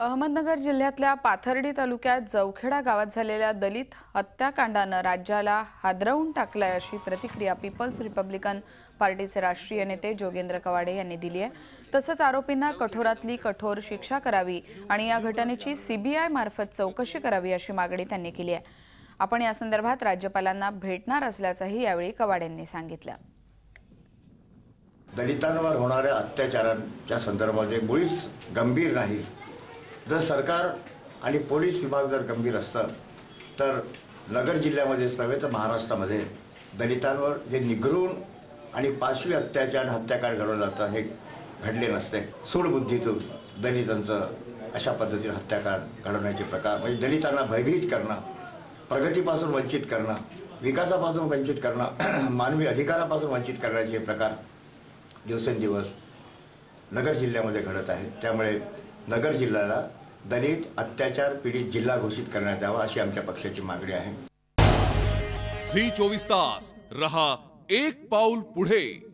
अहमदनगर जिल्ह्यातल्या पाथर्डी तालुक्यात जवखेडा गावात झालेल्या दलित हत्याकांडानं राज्याला हादरवून टाकलाय अशी प्रतिक्रिया पीपल्स रिपब्लिकन पार्टीचे राष्ट्रीय नेते जोगेंद्र कवाडे यांनी दिली आहे. तसंच आरोपींना कठोरातली कठोर शिक्षा करावी आणि या घटनेची सीबीआय मार्फत चौकशी करावी अशी मागणी त्यांनी केली आहे. आपण या संदर्भात राज्यपालांना भेटणार असल्याचंही यावेळी कवाडेंनी सांगितलं. दलितांवर होणाऱ्या अत्याचारांच्या संदर्भामध्ये मुळीच गंभीर नाही जर सरकार आणि पोलीस विभाग जर गंभीर असतं तर नगर जिल्ह्यामध्येच नव्हे तर महाराष्ट्रामध्ये दलितांवर जे निगरून आणि पाशवी अत्याचार हत्याकांड घडवलं जातं हे घडले नसते. सूडबुद्धीतून दलितांचं अशा पद्धतीने हत्याकांड घडवण्याचे प्रकार म्हणजे दलितांना भयभीत करणं प्रगतीपासून वंचित करणं विकासापासून वंचित करणं मानवी अधिकारापासून वंचित करण्याचे प्रकार दिवसेंदिवस नगर जिल्ह्यामध्ये घडत आहेत. त्यामुळे नगर जिल्ह्याला दलित अत्याचार पीडित जिल्हा घोषित करण्यात यावा अशी आमच्या पक्षाची मागणी आहे. झी चोवीस तास. रहा एक पाऊल पुढे.